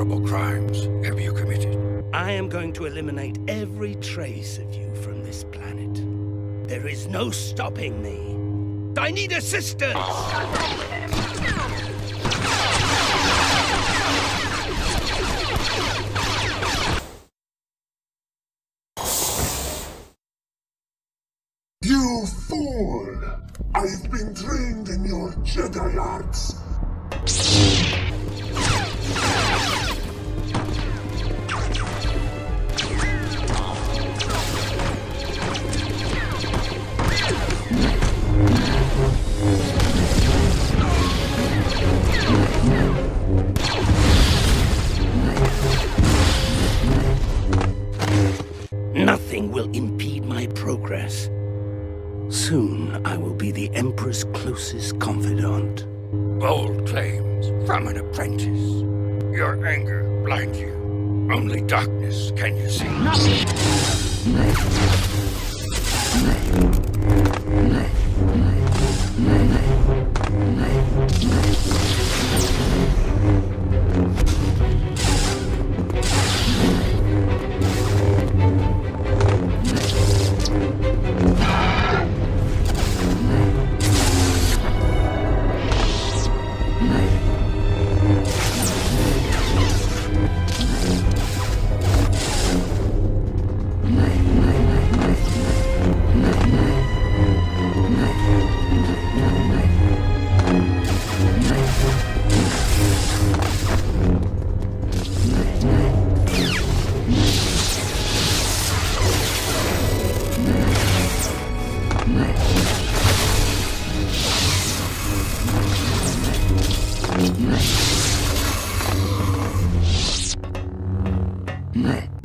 Terrible crimes have you committed? I am going to eliminate every trace of you from this planet. There is no stopping me. I need assistance! You fool! I've been trained in your Jedi arts. confidant. Bold claims from an apprentice. Your anger blinds you. Only darkness can you see. Nothing. No.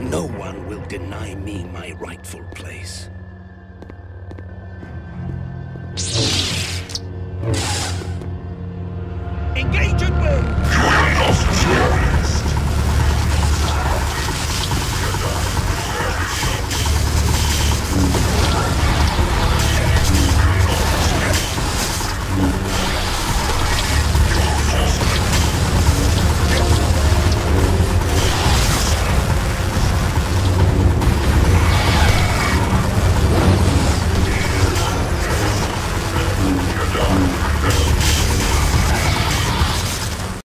No one will deny me my rightful place.